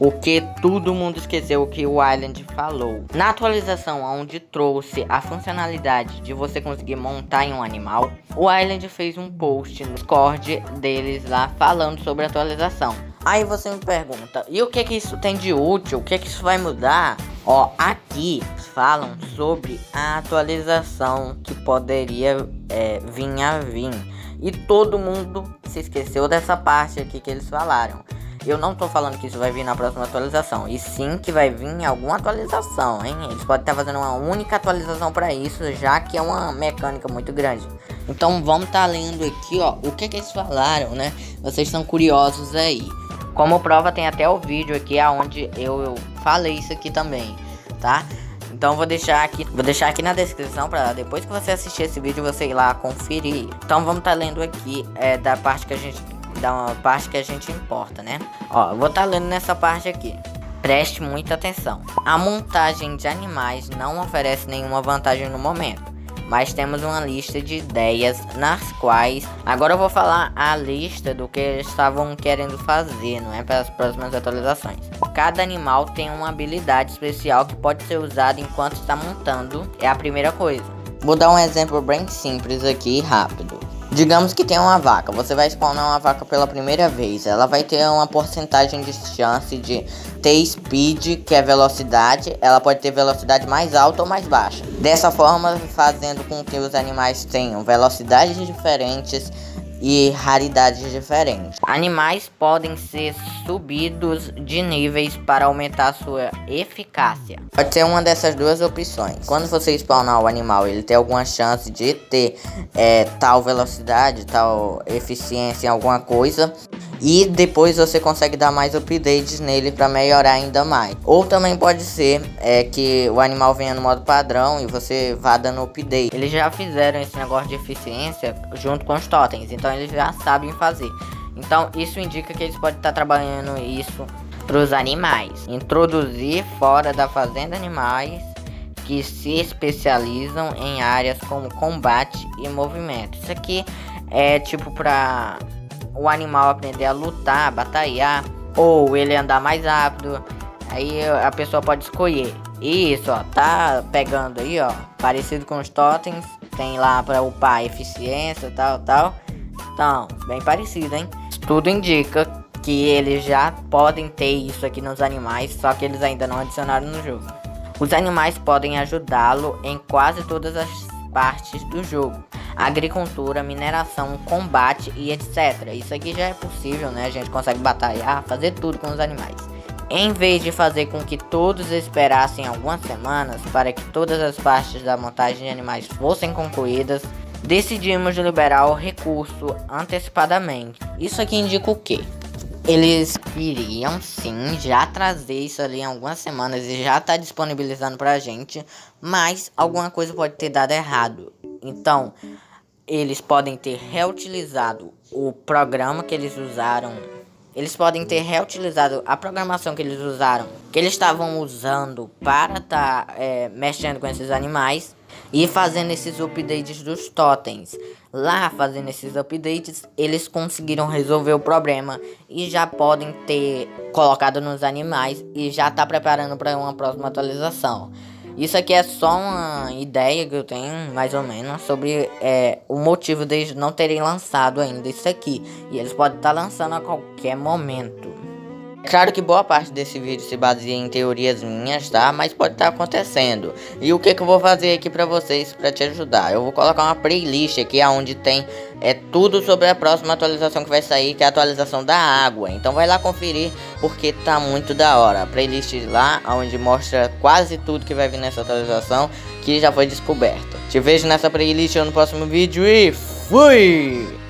o que todo mundo esqueceu que o Island falou. Na atualização onde trouxe a funcionalidade de você conseguir montar em um animal, o Island fez um post no Discord deles lá falando sobre a atualização. Aí você me pergunta, e o que que isso tem de útil? O que que isso vai mudar? Ó, aqui falam sobre a atualização que poderia é, vir a vir. E todo mundo se esqueceu dessa parte aqui que eles falaram. Eu não tô falando que isso vai vir na próxima atualização, e sim que vai vir alguma atualização, hein? Eles podem estar fazendo uma única atualização para isso, já que é uma mecânica muito grande. Então vamos estar tá lendo aqui, ó, o que que eles falaram, né? Vocês são curiosos aí. Como prova tem até o vídeo aqui aonde eu, eu falei isso aqui também, tá? Então vou deixar aqui, vou deixar aqui na descrição para depois que você assistir esse vídeo você ir lá conferir. Então vamos estar tá lendo aqui é, da parte que a gente da parte que a gente importa, né? Ó, vou estar tá lendo nessa parte aqui. Preste muita atenção. A montagem de animais não oferece nenhuma vantagem no momento, mas temos uma lista de ideias nas quais agora eu vou falar a lista do que eles estavam querendo fazer, não é para as próximas atualizações. Cada animal tem uma habilidade especial que pode ser usada enquanto está montando, é a primeira coisa. Vou dar um exemplo bem simples aqui, rápido. Digamos que tem uma vaca, você vai spawnar uma vaca pela primeira vez, ela vai ter uma porcentagem de chance de ter speed, que é velocidade, ela pode ter velocidade mais alta ou mais baixa. Dessa forma, fazendo com que os animais tenham velocidades diferentes e raridades diferentes. Animais podem ser subidos de níveis para aumentar sua eficácia. Pode ser uma dessas duas opções. Quando você spawnar o animal, ele tem alguma chance de ter é, tal velocidade, tal eficiência em alguma coisa. E depois você consegue dar mais updates nele para melhorar ainda mais. Ou também pode ser é, que o animal venha no modo padrão e você vá dando update. Eles já fizeram esse negócio de eficiência junto com os totens, então eles já sabem fazer. Então isso indica que eles podem estar trabalhando isso para os animais. Introduzir fora da fazenda animais que se especializam em áreas como combate e movimento. Isso aqui é tipo para o animal aprender a lutar, batalhar, ou ele andar mais rápido. Aí a pessoa pode escolher. Isso, ó, tá pegando aí, ó, parecido com os totens. Tem lá para upar eficiência, tal, tal. Então, bem parecido, hein? Tudo indica que eles já podem ter isso aqui nos animais, só que eles ainda não adicionaram no jogo. Os animais podem ajudá-lo em quase todas as partes do jogo agricultura, mineração, combate e etc. Isso aqui já é possível, né? A gente consegue batalhar, fazer tudo com os animais. Em vez de fazer com que todos esperassem algumas semanas para que todas as partes da montagem de animais fossem concluídas, decidimos liberar o recurso antecipadamente. Isso aqui indica o quê? Eles queriam sim já trazer isso ali em algumas semanas e já tá disponibilizando pra gente, mas alguma coisa pode ter dado errado. Então, eles podem ter reutilizado o programa que eles usaram. Eles podem ter reutilizado a programação que eles usaram, que eles estavam usando para estar tá, é, mexendo com esses animais e fazendo esses updates dos totens. Lá fazendo esses updates, eles conseguiram resolver o problema e já podem ter colocado nos animais e já tá preparando para uma próxima atualização. Isso aqui é só uma ideia que eu tenho, mais ou menos, sobre é, o motivo deles não terem lançado ainda isso aqui. E eles podem estar tá lançando a qualquer momento. Claro que boa parte desse vídeo se baseia em teorias minhas, tá? Mas pode estar tá acontecendo. E o que, que eu vou fazer aqui pra vocês pra te ajudar? Eu vou colocar uma playlist aqui onde tem é, tudo sobre a próxima atualização que vai sair, que é a atualização da água. Então vai lá conferir, porque tá muito da hora. A playlist lá, onde mostra quase tudo que vai vir nessa atualização, que já foi descoberto. Te vejo nessa playlist no próximo vídeo e fui!